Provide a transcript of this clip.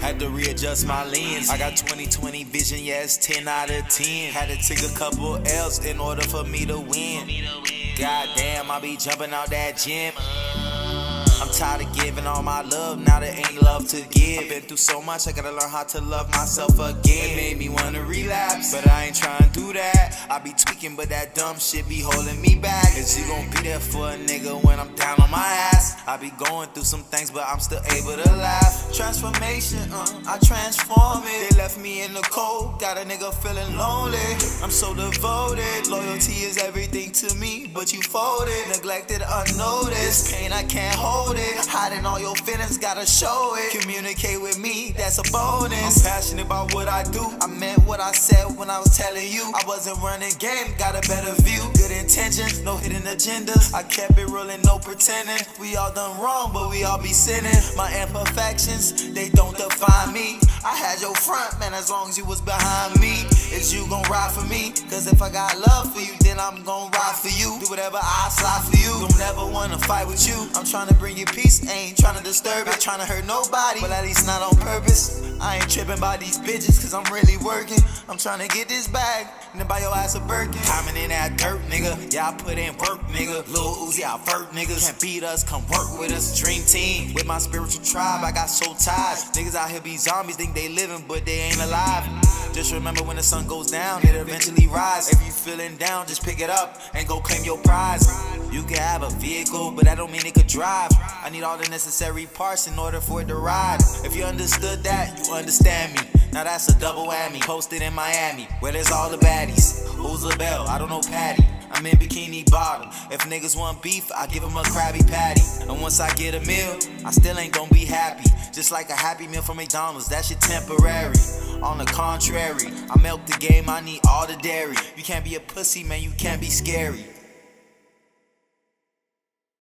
Had to readjust my lens. I got 2020 vision, yeah, it's 10 out of 10. Had to take a couple L's in order for me to win. God damn, I be jumping out that gym. I'm tired of giving all my love, now there ain't love to give. Been through so much, I gotta learn how to love myself again. It made me wanna relapse, but I ain't trying to do that. I be tweaking, but that dumb shit be holding me back. Cause you gon' be there for a nigga when I'm down on my ass. I be going through some things, but I'm still able to laugh. Transformation, uh, I transform it. They left me in the cold, got a nigga feeling lonely. I'm so devoted, loyalty is everything to me, but you folded, neglected, unnoticed. Pain I can't hold it. Hiding all your feelings, gotta show it. Communicate with me, that's a bonus. I'm passionate about what I do. I meant what I said when I was telling you. I wasn't running game, got a better view. Good intentions, no hidden agendas. I kept it rolling, no pretending. We all done wrong, but we all be sinning. My imperfections, they don't define me. I had your front, man, as long as you was behind me. Is you gon' ride for me? Cause if I got love for you, then I'm gon' ride for you. Do whatever I slide for you. Don't never wanna fight with you. I'm trying to bring you peace, ain't trying to disturb it. Trying to hurt nobody, but at least not on purpose. I ain't tripping by these bitches, cause I'm really working. I'm trying to get this bag, and then buy your ass a Birkin. Timing in that dirt, nigga. Yeah, I put in work, nigga. Lil Uzi, I vert, niggas. Can't beat us, come work with us. Dream team, with my spiritual tribe, I got so tired. Niggas out here be zombies, think they living, but they ain't alive. Just remember when the sun goes down, it eventually rise. If you feeling down, just pick it up and go claim your prize. You can have a vehicle, but that don't mean it could drive. I need all the necessary parts in order for it to ride. If you understood that, you understand me. Now that's a double whammy. Posted in Miami, where there's all the baddies. Who's the bell? I don't know Patty. I'm in bikini bottom. If niggas want beef, I give them a Krabby Patty. And once I get a meal, I still ain't gonna be happy. Just like a happy meal from McDonald's, that shit temporary. On the contrary, I milk the game, I need all the dairy. You can't be a pussy, man, you can't be scary.